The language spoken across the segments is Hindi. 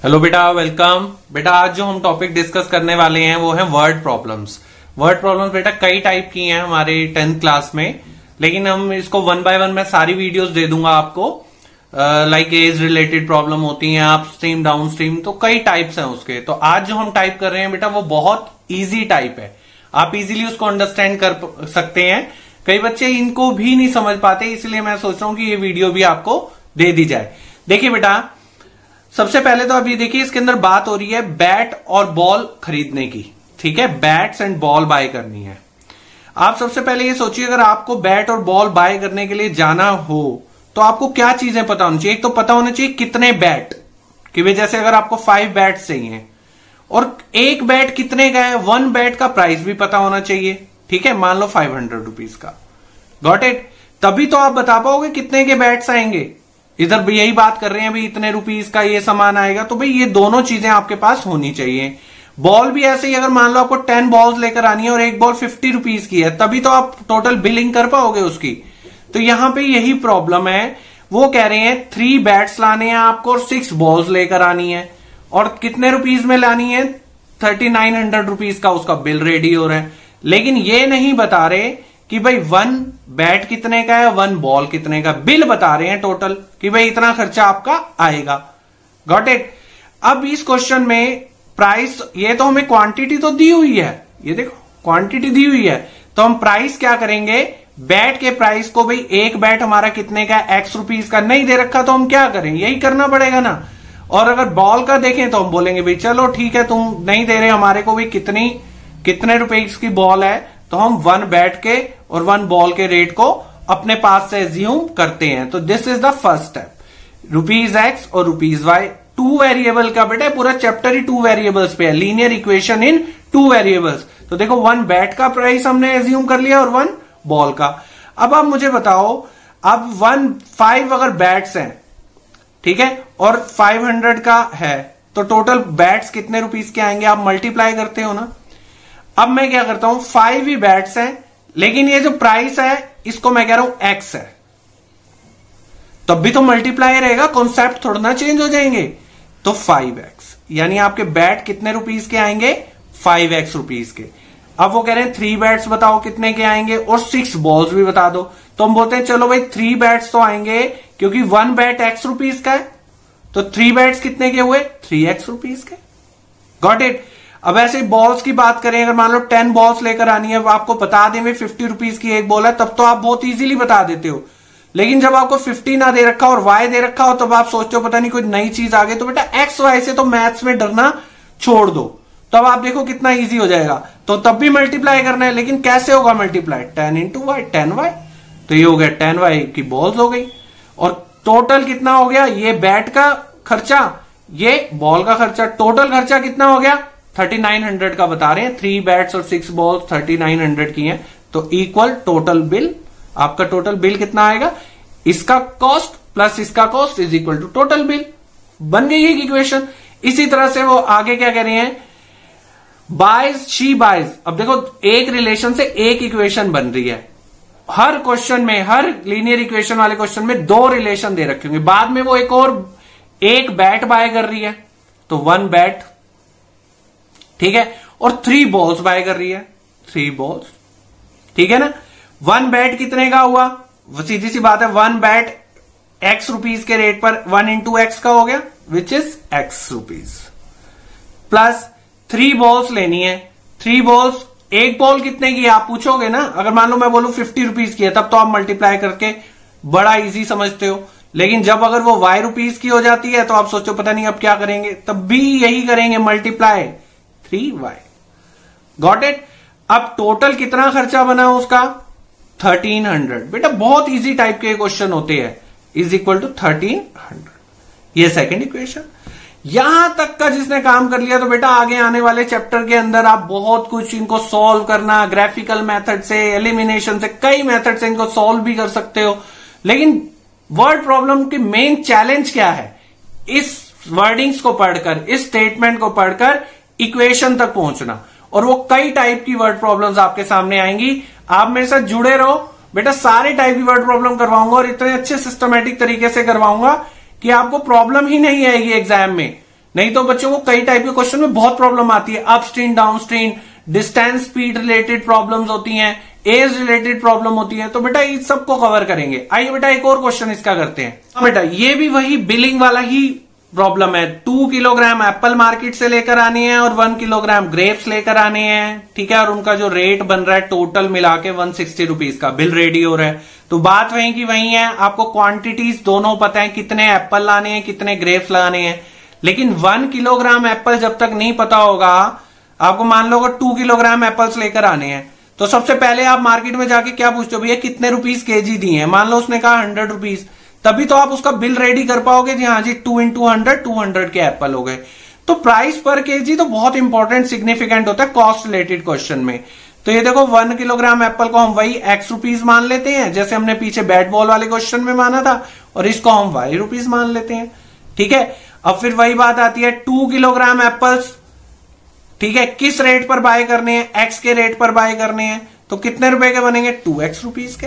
हेलो बेटा वेलकम बेटा, आज जो हम टॉपिक डिस्कस करने वाले हैं, वो है वर्ड प्रॉब्लम्स वर्ड प्रॉब्लम्स बेटा कई टाइप की हैं हमारे टेंथ क्लास में, लेकिन हम इसको वन बाय वन मैं सारी वीडियोस दे दूँगा आपको. लाइक एज रिलेटेड प्रॉब्लम होती हैं अप स्ट्रीम डाउन स्ट्रीम तो कई टाइप्स हैं उसके. तो आज जो हम टाइप कर रहे हैं बेटा, वो बहुत ईजी टाइप है. आप इजीली उसको अंडरस्टैंड कर सकते हैं. कई बच्चे इनको भी नहीं समझ पाते, इसलिए मैं सोच रहा हूँ कि ये वीडियो भी आपको दे दी जाए. देखिए बेटा सबसे पहले तो अभी देखिए, इसके अंदर बात हो रही है बैट और बॉल खरीदने की। ठीक है? बैट्स एंड बॉल बाय करनी है। आप सबसे पहले ये सोचिए, अगर आपको बैट और बॉल बाय करने के लिए जाना हो तो आपको क्या चीज़ें पता होनी चाहिए? एक तो पता होना चाहिए कितने बैट, कि भाई जैसे अगर आपको फाइव बैट चाहिए, और एक बैट कितने का है वन बैट का प्राइस भी पता होना चाहिए। ठीक है? मान लो फाइव हंड्रेड रुपीज़ का। गॉट इट तभी तो आप बता पाओगे कितने के बैट्स आएँगे। इधर भी यही बात कर रहे हैं भाई इतने रुपीज़ का ये सामान आएगा तो भाई ये दोनों चीज़ें आपके पास होनी चाहिए। बॉल भी ऐसे ही, अगर मान लो आपको टेन बॉल्स लेकर आनी है और एक बॉल फिफ्टी रुपीज़ की है, तभी तो आप टोटल बिलिंग कर पाओगे उसकी। तो यहाँ पे यही प्रॉब्लम है। वो कह रहे हैं थ्री बैट्स लाने हैं आपको और सिक्स बॉल्स लेकर आनी है। और कितने रुपीज़ में लानी है? थर्टी नाइन हंड्रेड रुपीज़ का उसका बिल रेडी हो रहा है। लेकिन ये नहीं बता रहे कि भाई वन बैट कितने का है, वन बॉल कितने का। बिल बता रहे हैं टोटल कि भाई इतना खर्चा आपका आएगा। गॉट इट अब इस क्वेश्चन में प्राइस ये तो हमें क्वांटिटी तो दी हुई है। ये देखो क्वांटिटी दी हुई है। तो हम प्राइस क्या करेंगे? बैट के प्राइस को भाई एक बैट हमारा कितने का एक्स रुपीज़ का नहीं दे रखा तो हम क्या करें? यही करना पड़ेगा ना। और अगर बॉल का देखें तो हम बोलेंगे भाई, चलो ठीक है, तुम नहीं दे रहे हमारे को भी कितनी, कितने रुपए की बॉल है? तो हम वन बैट के और वन बॉल के रेट को अपने पास से एज्यूम करते हैं। तो this is the first step rupees X और रुपीज़ वाई टू वेरिएबल का बेटा पूरा चैप्टर ही टू वेरिएबल्स पे है। Linear equation in two variables तो देखो वन बैट का प्राइस हमने एज्यूम कर लिया और वन बॉल का। अब आप मुझे बताओ, अब वन फाइव अगर बैट्स हैं, ठीक है, और फाइव हंड्रेड का है तो टोटल बैट्स कितने रुपीज़ के आएँगे? आप मल्टीप्लाई करते हो ना। अब मैं क्या करता हूँ फाइव ही बैट्स हैं लेकिन ये जो प्राइस है, इसको मैं कह रहा हूँ एक्स है। तब भी तो मल्टीप्लाई रहेगा कॉन्सेप्ट थोड़ा ना चेंज हो जाएँगे। तो फाइव एक्स यानी आपके बैट कितने रुपीज़ के आएँगे? फाइव एक्स रुपीज़ के। अब वो कह रहे हैं थ्री बैट्स बताओ कितने के आएँगे, और सिक्स बॉल्स भी बता दो। तो हम बोलते हैं, चलो भाई थ्री बैट्स तो आएँगे, क्योंकि वन बैट एक्स रुपीज़ का है। तो थ्री बैट्स कितने के हुए? थ्री एक्स रुपीज़ के। गॉट इट अब ऐसे बॉल्स की बात करें, अगर मान लो टेन बॉल्स लेकर आनी है आपको बता दें भाई फिफ्टी रुपीज़ की एक बॉल है, तब तो आप बहुत इजीली बता देते हो। लेकिन जब आपको फिफ्टी ना दे रखा और वाई दे रखा हो, तब आप सोचते हो, पता नहीं कोई नई चीज़ आ गई तो बेटा एक्स वाई से तो मैथ्स में डरना छोड़ दो। तब आप देखो कितना इजी हो जाएगा। तो तब भी मल्टीप्लाई करना है, लेकिन कैसे होगा multiply ten into Y ten Y तो ये हो गया टेन वाई की बॉल्स हो गई। और टोटल कितना हो गया? ये बैट का खर्चा, ये बॉल का खर्चा। टोटल खर्चा कितना हो गया? थर्टी नाइन हंड्रेड का बता रहे हैं। थ्री बैट्स और six balls thirty nine hundred की हैं। तो इक्वल टोटल बिल आपका टोटल बिल कितना आएगा? इसका कॉस्ट प्लस इसका cost is equal to total bill बन गई है इक्वेशन इसी तरह से वो आगे क्या कह रहे हैं? बाइज शी बाइज अब देखो, एक रिलेशन से एक इक्वेशन बन रही है। हर क्वेश्चन में, हर लीनियर इक्वेशन वाले क्वेश्चन में दो रिलेशन दे रखे होंगे। बाद में वो एक और, एक बैट बाय कर रही है। तो वन बैट ठीक है? और थ्री बॉल्स बाय कर रही है। थ्री बॉल्स ठीक है ना? वन बैट कितने का हुआ? सीधी सी बात है वन बैट एक्स रुपीज़ के रेट पर वन इंटू एक्स का हो गया which is X rupees plus three balls लेनी है। थ्री बॉल्स एक बॉल कितने की आप पूछोगे ना? अगर मान लो मैं बोलू फिफ्टी रुपीज़ की है, तब तो आप मल्टीप्लाई करके बड़ा इजी समझते हो। लेकिन जब अगर वो वाई रुपीज़ की हो जाती है तो आप सोचो पता नहीं अब क्या करेंगे। तब भी यही करेंगे multiply three Y. Got it अब टोटल कितना खर्चा बना उसका? Thirteen hundred. बेटा, बहुत इजी टाइप के क्वेश्चन होते हैं। Is equal to thirteen hundred. ये सेकेंड इक्वेशन यहाँ तक का जिसने काम कर लिया तो बेटा, आगे आने वाले चैप्टर के अंदर आप बहुत कुछ इनको सॉल्व करना ग्राफिकल मेथड से एलिमिनेशन से, कई मेथड से इनको सॉल्व भी कर सकते हो। लेकिन वर्ड प्रॉब्लम की मेन चैलेंज क्या है? इस वर्डिंग्स को पढ़कर, इस स्टेटमेंट को पढ़कर इक्वेशन तक पहुँचना। और वो कई टाइप की वर्ड प्रॉब्लम्स आपके सामने आएँगी। आप मेरे साथ जुड़े रहो। बेटा सारे टाइप की वर्ड प्रॉब्लम करवाऊँगा और इतने अच्छे सिस्टमेटिक तरीके से करवाऊँगा कि आपको प्रॉब्लम ही नहीं आएगी एग्ज़ाम में। नहीं तो बच्चों को कई टाइप के क्वेश्चन में बहुत प्रॉब्लम आती है। Up stream down stream distance speed related problems होती हैं एज रिलेटेड प्रॉब्लम होती है। तो बेटा इस सबको कवर करेंगे। आइए बेटा एक और क्वेश्चन इसका करते हैं। हाँ। बेटा ये भी वही बिलिंग वाला ही प्रॉब्लम है। टू किलोग्राम एप्पल मार्केट से लेकर आनी है और वन किलोग्राम ग्रेप्स लेकर आने हैं। ठीक है? और उनका जो रेट बन रहा है टोटल मिला के वन सिक्सटी रुपीज़ का। बिल रेडी हो रहा है। तो बात वहीं की वहीं है। आपको क्वांटिटीज दोनों पता है कितने एप्पल लाने हैं, कितने ग्रेप्स लाने हैं। लेकिन वन किलोग्राम एप्पल जब तक नहीं पता होगा, आपको मान लो टू किलोग्राम एप्पल्स लेकर आने हैं। तो सबसे पहले आप मार्केट में जाके क्या पूछते हो? भैया, कितने रुपीज़ के जी दिए हैं? मान लो उसने कहा हंड्रेड रुपीज़ तभी तो आप उसका बिल रेडी कर पाओगे जी हाँ जी two into hundred two hundred के एप्पल हो गए। तो प्राइस पर के जी तो बहुत इंपॉर्टेंट सिग्निफिकेंट होता है कॉस्ट रिलेटेड क्वेश्चन में। तो ये देखो वन किलोग्राम एप्पल को हम वही एक्स रुपीज़ मान लेते हैं, जैसे हमने पीछे बैट बॉल वाले क्वेश्चन में माना था, और इसको हम वाई रुपीज़ मान लेते हैं। ठीक है? अब फिर वही बात आती है टू किलोग्राम एप्पल्स ठीक है, किस रेट पर बाय करने हैं? एक्स के रेट पर बाय करने हैं। तो कितने रुपए के बनेंगे? टू एक्स रुपीज़ के।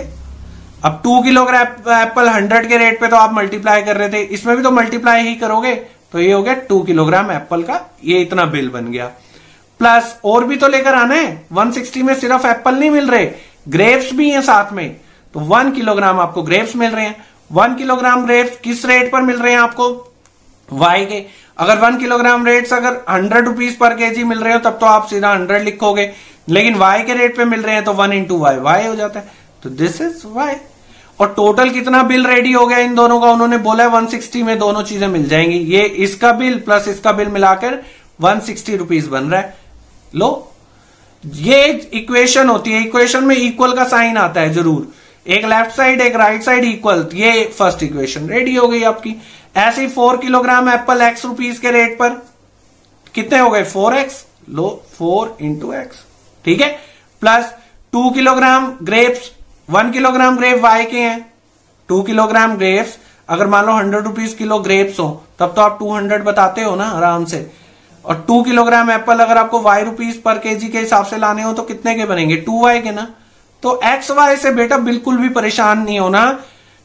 अब टू किलोग्राम एप्पल हंड्रेड के रेट पे तो आप मल्टीप्लाई कर रहे थे, इसमें भी तो मल्टीप्लाई ही करोगे तो ये हो गया टू किलोग्राम एप्पल का, ये इतना बिल बन गया। प्लस और भी तो लेकर आना है 160 में सिर्फ़ एप्पल नहीं मिल रहे ग्रेप्स भी हैं साथ में तो वन किलोग्राम आपको ग्रेप्स मिल रहे हैं। वन किलोग्राम ग्रेप्स किस रेट पर मिल रहे हैं आपको? वाई के। अगर वन किलोग्राम रेट्स अगर हंड्रेड रुपीज़ पर के जी मिल रहे हो, तब तो आप सीधा हंड्रेड लिखोगे, लेकिन वाई के रेट पे मिल रहे हैं तो वन इंटू वाई वाई हो जाता है। तो दिस इज़ वाई और टोटल कितना बिल रेडी हो गया इन दोनों का? उन्होंने बोला है वन सिक्सटी में दोनों चीज़ें मिल जाएँगी। ये इसका बिल प्लस इसका बिल मिलाकर वन सिक्सटी रुपीज़ बन रहा है। लो, ये इक्वेशन होती है। इक्वेशन में इक्वल का साइन आता है, ज़रूर। एक लेफ़्ट साइड एक राइट साइड इक्वल ये फ़र्स्ट इक्वेशन रेडी हो गई आपकी। ऐसे ही four kilogram apple x rupees के रेट पर। कितने हो गए? फोर एक्स लो फोर इंटू एक्स ठीक है? Plus two kilogram grapes one kilogram grape y के हैं. टू किलोग्राम ग्रेप्स अगर मान लो हंड्रेड रुपीज़ किलो ग्रेप्स हो, तब तो आप टू हंड्रेड बताते हो ना आराम से. और टू किलोग्राम एप्पल अगर आपको वाई रुपीज़ पर केजी के हिसाब से लाने हो तो कितने के बनेंगे? टू वाई के ना? तो एक्स वाई से बेटा बिल्कुल भी परेशान नहीं होना.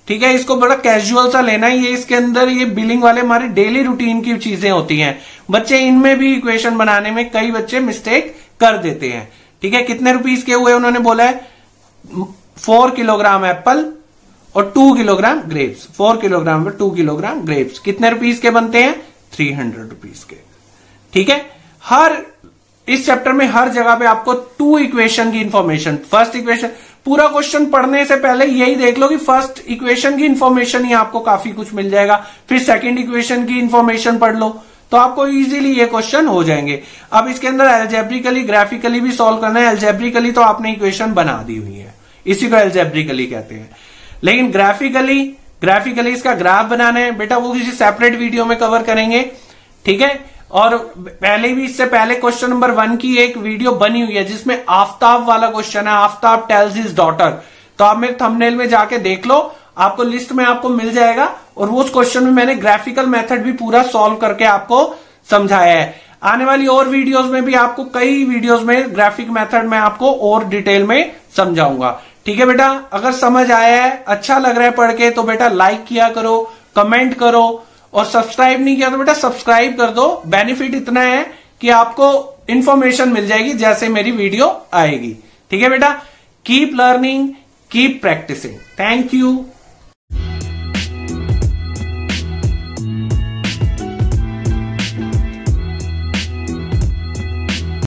ठीक है, इसको बड़ा कैजुअल सा लेना है. ये इसके अंदर ये बिलिंग वाले हमारे डेली रूटीन की चीज़ें होती हैं. बच्चे इनमें भी इक्वेशन बनाने में कई बच्चे मिस्टेक कर देते हैं. ठीक है, कितने रुपीज़ के हुए उन्होंने बोला है? फोर किलोग्राम एप्पल और two kilogram grapes. Four kilogram में टू किलोग्राम ग्रेप्स। कितने रुपीज़ के बनते हैं? थ्री हंड्रेड रुपीज़ के। ठीक है? हर, इस चैप्टर में हर जगह पे आपको टू इक्वेशन की इंफॉर्मेशन फ़र्स्ट इक्वेशन पूरा क्वेश्चन पढ़ने से पहले यही देख लो कि फ़र्स्ट इक्वेशन की इंफॉर्मेशन ही आपको काफ़ी कुछ मिल जाएगा। फिर सेकंड इक्वेशन की इंफॉर्मेशन पढ़ लो तो आपको इजीली ये क्वेश्चन हो जाएँगे। अब इसके अंदर एल्जेब्रिकली ग्राफिकली भी सॉल्व करना है। एल्जेब्रिकली तो आपने इक्वेशन बना दी हुई है। इसी को एल्जेब्रिकली कहते हैं। लेकिन ग्राफिकली ग्राफिकली इसका ग्राफ बनाना है। बेटा, वो किसी सेपरेट वीडियो में कवर करेंगे, ठीक है? और पहले भी, इससे पहले क्वेश्चन नंबर वन की एक वीडियो बनी हुई है, जिसमें आफ्ताब वाला क्वेश्चन है, आफ्ताब टेल्स इज़ डॉटर तो आप मेरे थंबनेल में जाके देख लो, आपको लिस्ट में आपको मिल जाएगा, और उस क्वेश्चन में मैंने ग्राफिकल मेथड भी पूरा सॉल्व करके आपको समझाया है। आने वाली और वीडियोस में भी आपको, कई वीडियोस में ग्राफिक मेथड में आपको और डिटेल में समझाऊँगा। ठीक है बेटा? अगर समझ आया है अच्छा लग रहा है पढ़ के तो बेटा लाइक किया करो कमेंट करो, और सब्सक्राइब नहीं किया तो बेटा सब्सक्राइब कर दो। बेनिफिट इतना है कि आपको इंफॉर्मेशन मिल जाएगी जैसे मेरी वीडियो आएगी। ठीक है बेटा? Keep learning keep practicing thank you